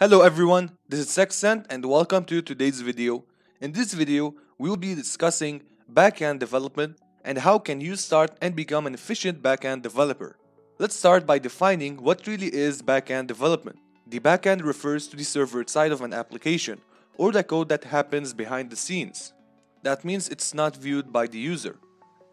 Hello everyone, this is Sexcent and welcome to today's video. In this video, we will be discussing backend development and how can you start and become an efficient backend developer. Let's start by defining what really is backend development. The backend refers to the server side of an application or the code that happens behind the scenes. That means it's not viewed by the user.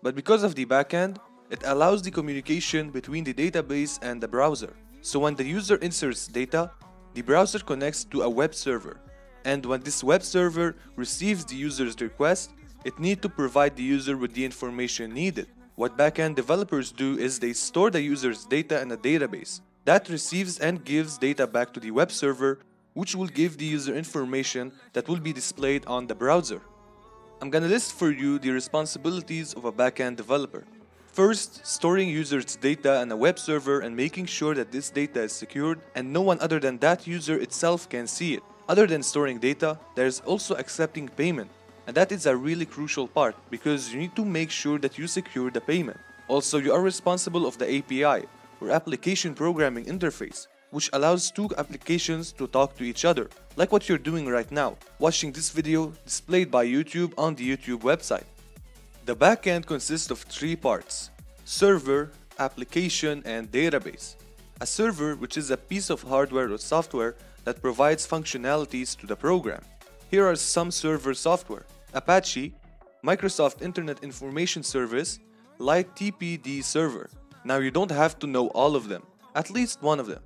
But because of the backend, it allows the communication between the database and the browser. So when the user inserts data, the browser connects to a web server. And when this web server receives the user's request, it needs to provide the user with the information needed. What backend developers do is they store the user's data in a database that receives and gives data back to the web server, which will give the user information that will be displayed on the browser. I'm gonna list for you the responsibilities of a backend developer. First, storing users' data on a web server and making sure that this data is secured and no one other than that user itself can see it. Other than storing data, there's also accepting payment. And that is a really crucial part because you need to make sure that you secure the payment. Also, you are responsible of the API or application programming interface, which allows two applications to talk to each other, like what you're doing right now, watching this video displayed by YouTube on the YouTube website. The backend consists of three parts server, application, and database. A server, which is a piece of hardware or software that provides functionalities to the program. Here are some server software Apache, Microsoft Internet Information Service, Lighttpd server. Now you don't have to know all of them, at least one of them.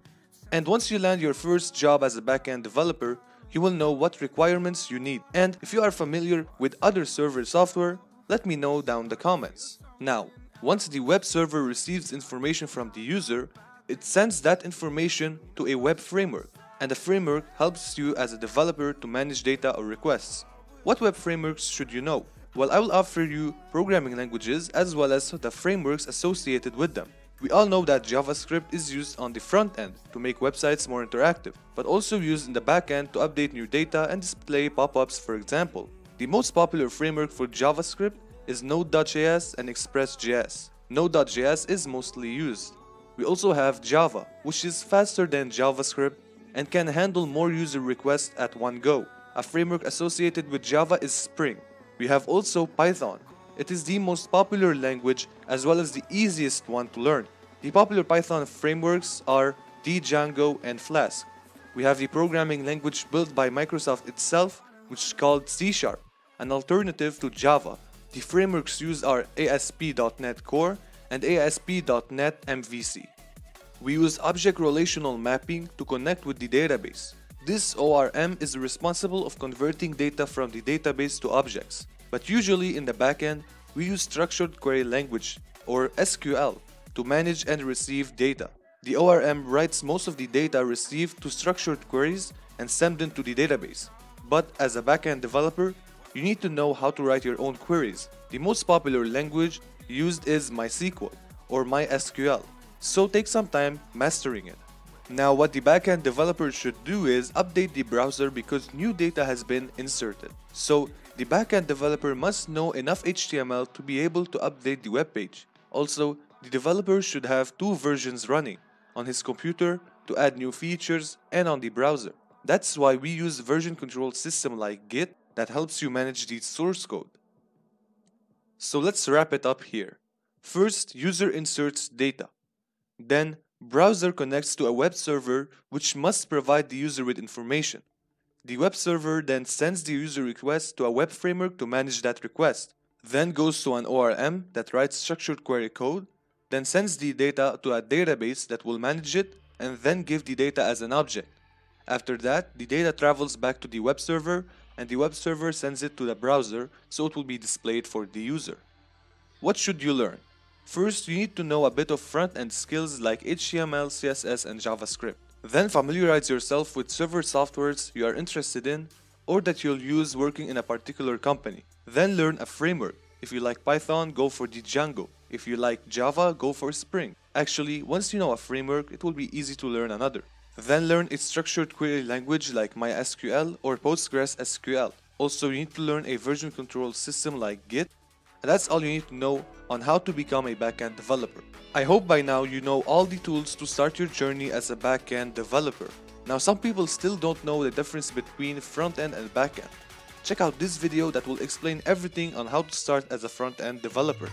And once you land your first job as a backend developer, you will know what requirements you need. And if you are familiar with other server software, let me know down the comments. Now, once the web server receives information from the user, it sends that information to a web framework, and the framework helps you as a developer to manage data or requests. What web frameworks should you know? Well, I will offer you programming languages as well as the frameworks associated with them. We all know that JavaScript is used on the front end to make websites more interactive, but also used in the back end to update new data and display pop-ups for example. The most popular framework for JavaScript is Node.js and Express.js. Node.js is mostly used. We also have Java, which is faster than JavaScript and can handle more user requests at one go. A framework associated with Java is Spring. We have also Python, it is the most popular language as well as the easiest one to learn. The popular Python frameworks are Django and Flask. We have the programming language built by Microsoft itself, which is called C Sharp, an alternative to Java. The frameworks used are ASP.NET Core and ASP.NET MVC. We use Object Relational Mapping to connect with the database. This ORM is responsible of converting data from the database to objects. But usually in the backend, we use structured query language or SQL to manage and receive data. The ORM writes most of the data received to structured queries and send them to the database. But as a backend developer, you need to know how to write your own queries. The most popular language used is MySQL or MySQL, so take some time mastering it. Now what the backend developer should do is update the browser because new data has been inserted. So the backend developer must know enough HTML to be able to update the web page. Also, the developer should have two versions running, on his computer to add new features and on the browser. That's why we use version control system like Git that helps you manage the source code. So let's wrap it up here. First, user inserts data. Then, browser connects to a web server which must provide the user with information. The web server then sends the user request to a web framework to manage that request, then goes to an ORM that writes structured query code, then sends the data to a database that will manage it and then give the data as an object. After that, the data travels back to the web server and the web server sends it to the browser so it will be displayed for the user. What should you learn? First, you need to know a bit of front-end skills like HTML, CSS, and JavaScript. Then familiarize yourself with server softwares you are interested in or that you'll use working in a particular company. Then learn a framework. If you like Python, go for Django. If you like Java, go for Spring. Actually, once you know a framework, it will be easy to learn another. Then learn a structured query language like MySQL or PostgreSQL. Also, you need to learn a version control system like Git. And that's all you need to know on how to become a backend developer. I hope by now you know all the tools to start your journey as a backend developer. Now some people still don't know the difference between front-end and back-end. Check out this video that will explain everything on how to start as a front-end developer.